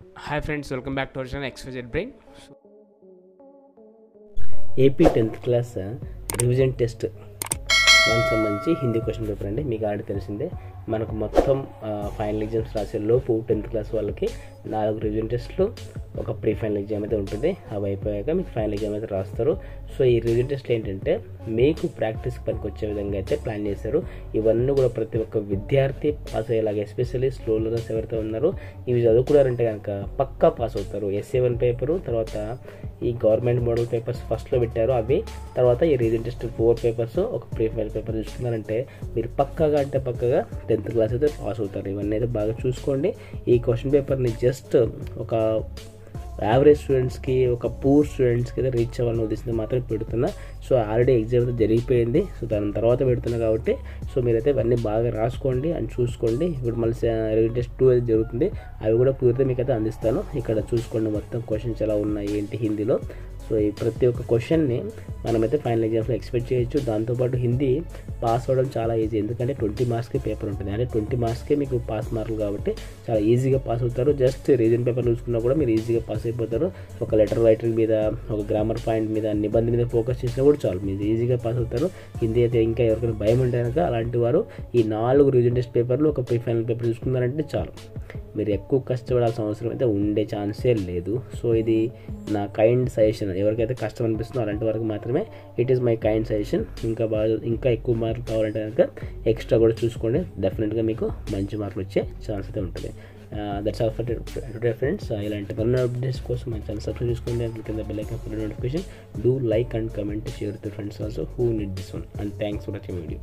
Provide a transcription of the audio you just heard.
Hi friends welcome back to version XYZ brain AP tenth class revision test దానికి సంబంధించి Hindi question paper అండి. మీకు already తెలిసిందే. మనకు మొత్తం ఫైనల్ ఎగ్జామ్స్ రాసే లోపు టెన్త్ క్లాస్ వాళ్ళకి నాలుగు రివిజన్ టెస్ట్లు ఒక ప్రీ ఫైనల్ ఎగ్జామ్ అయితే ఉంటుంది. అవి అయిపోయాక మీకు ఫైనల్ ఎగ్జామ్ అయితే రాస్తారు. సో ఈ రివిజన్ టెస్ట్ ఏంటంటే మీకు ప్రాక్టీస్ పనికి వచ్చే విధంగా అయితే ప్లాన్ చేశారు. ఇవన్నీ కూడా ప్రతి ఒక్క విద్యార్థి పాస్ అయ్యేలాగా ఎస్పెషల్లీ స్లో లెర్నర్స్ ఎవరైతే ఉన్నారో ఇవి చదువుకున్నారంటే కనుక పక్కా పాస్ అవుతారు. ఎస్ఏ వన్ పేపరు తర్వాత ఈ గవర్నమెంట్ మోడల్ పేపర్స్ ఫస్ట్లో పెట్టారు. అవి తర్వాత ఈ రీజన్ టెస్ట్ ఫోర్ పేపర్స్ ఒక ప్రీ ఫైల్ పేపర్ చూసుకున్నారంటే మీరు పక్కగా అంటే పక్కగా టెన్త్ క్లాస్ అయితే పాస్ అవుతారు. ఇవన్నీ అయితే బాగా చూసుకోండి. ఈ క్వశ్చన్ పేపర్ని జస్ట్ ఒక యావరేజ్ స్టూడెంట్స్కి ఒక పూర్ స్టూడెంట్స్కి అయితే రీచ్ అవ్వాలని ఉద్దేశంతో మాత్రం పెడుతున్నా. సో ఆల్రెడీ ఎగ్జామ్ అయితే జరిగిపోయింది. సో దాని తర్వాత పెడుతున్నా కాబట్టి సో మీరైతే ఇవన్నీ బాగా రాసుకోండి అండ్ చూసుకోండి. ఇప్పుడు మళ్ళీ టెస్ట్ టూ అయితే జరుగుతుంది. అవి కూడా పూర్తి మీకు అయితే అందిస్తాను. ఇక్కడ చూసుకోండి మొత్తం క్వశ్చన్స్ ఎలా ఉన్నాయి ఏంటి హిందీలో. సో ఈ ప్రతి ఒక్క క్వశ్చన్ని మనమైతే ఫైనల్ ఎగ్జామ్స్లో ఎక్స్పెక్ట్ చేయొచ్చు. దాంతోపాటు హిందీ పాస్ అవ్వడం చాలా ఈజీ ఎందుకంటే ట్వంటీ మార్క్స్కి పేపర్ ఉంటుంది. అంటే ట్వంటీ మార్క్స్కే మీకు పాస్ మార్కులు కాబట్టి చాలా ఈజీగా పాస్ అవుతారు. జస్ట్ రీజన్ పేపర్ చూసుకున్నా కూడా మీరు ఈజీగా పాస్ అయిపోతారు. ఒక లెటర్ రైటింగ్ మీద ఒక గ్రామర్ పాయింట్ మీద నిబంధన మీద ఫోకస్ చేసినా కూడా చాలు. మీరు ఈజీగా పాస్ అవుతారు. హిందీ అయితే ఇంకా ఎవరికైనా భయం ఉంటే కనుక అలాంటి వారు ఈ నాలుగు రీజన్ టెస్ట్ పేపర్లు ఒక ప్రీ ఫైనల్ పేపర్ చూసుకున్నారంటే చాలు. మీరు ఎక్కువ కష్టపడాల్సిన అవసరం అయితే ఉండే ఛాన్సే లేదు. సో ఇది నా కైండ్ సజెషన్ ఎవరికైతే కష్టం అనిపిస్తుందో అలాంటి వరకు మాత్రమే it is my kind suggestion ఇంకా బాగా ఇంకా ఎక్కువ మార్కులు కావాలంటే కనుక ఎక్స్ట్రా కూడా చూసుకోండి. డెఫినెట్గా మీకు మంచి మార్కులు వచ్చే ఛాన్స్ అయితే ఉంటుంది. That's all for today friends ఇలాంటి మరిన్ని అప్డేట్స్ కోసం మన ఛానల్ సబ్స్క్రైబ్ చేసుకోండి. అండ్ కింద bell icon for notification do like and comment share with friends also who need this one and thanks for watching video